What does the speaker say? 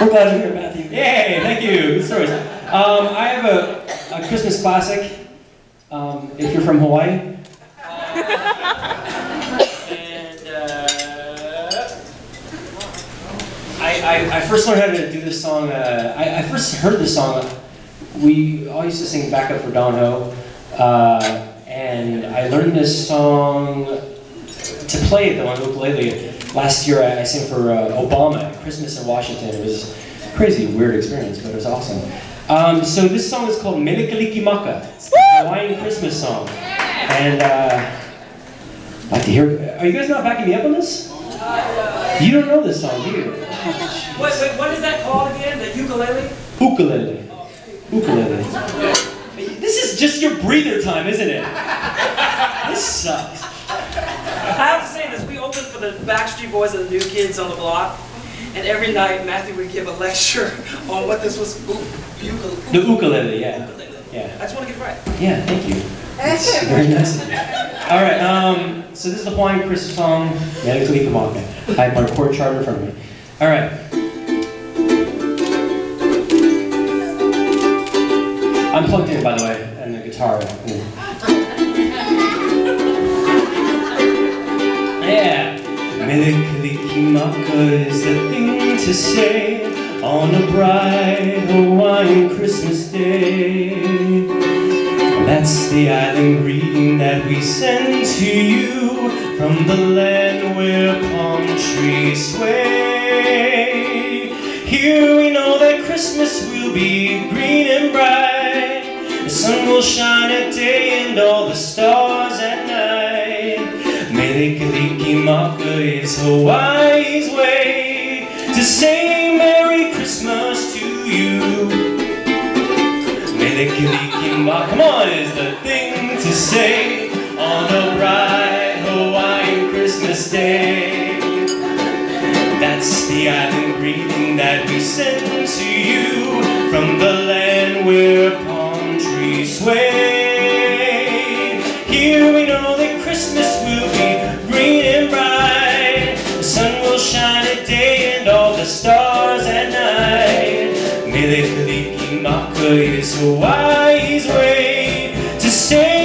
We're glad you're here, Matthew. Yay, thank you. Good stories. Um, I have a, a Christmas classic. Um, if you're from Hawaii. and uh, I, I, I, first learned how to do this song. Uh, I, I, first heard this song. We all used to sing backup for Don Ho. Uh, and I learned this song to play it on ukulele. Last year I, I sang for uh, Obama at Christmas in Washington. It was a crazy, weird experience, but it was awesome. Um, so this song is called Mele Kalikimaka. It's a Hawaiian Christmas song. And uh, I'd like to hear Are you guys not backing me up on this? You don't know this song, do you? Wait, wait, what is that called again? The ukulele? Ukulele. Ukulele. This is just your breather time, isn't it? This sucks. I have to say this, we opened for the Backstreet Boys and the New Kids on the Block, and every night Matthew would give a lecture on what this was. ukulele. The ukulele, yeah. Ukulele. Yeah. I just want to get it right. Yeah, thank you. That's very nice. All right, um, so this is the Hawaiian Christmas song, Mele Kalikimaka. I have my chord chart in front of me. All right. I'm plugged in, by the way, and the guitar. Yeah. Mele Kalikimaka is the thing to say on a bright Hawaiian Christmas day. That's the island greeting that we send to you from the land where palm trees sway. Here we know that Christmas will be green and bright. The sun will shine at day and all the stars at night. Kalikimaka is Hawaii's way to say Merry Christmas to you. Mele Kalikimaka, come on, is the thing to say on a bright Hawaiian Christmas day. That's the island greeting that we send to you from the land where palm trees sway. Leaky, my mocker is Hawaii's way to say